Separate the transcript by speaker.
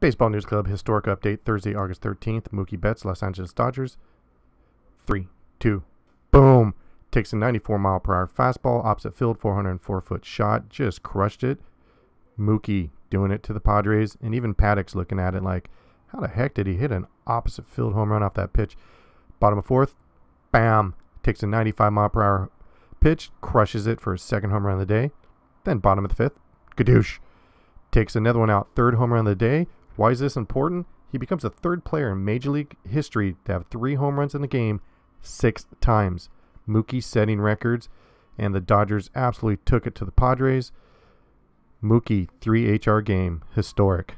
Speaker 1: Baseball News Club historic update Thursday, August 13th. Mookie Betts, Los Angeles Dodgers. Three, two, boom. Takes a 94 mile per hour fastball, opposite field, 404 foot shot. Just crushed it. Mookie doing it to the Padres, and even Paddack's looking at it like, how the heck did he hit an opposite field home run off that pitch? Bottom of fourth, bam. Takes a 95 mile per hour pitch, crushes it for his second home run of the day. Then bottom of the fifth, Gadoosh takes another one out, third home run of the day. Why is this important? He becomes the third player in Major League history to have three home runs in the game six times. Mookie setting records, and the Dodgers absolutely took it to the Padres. Mookie, 3 HR game, historic.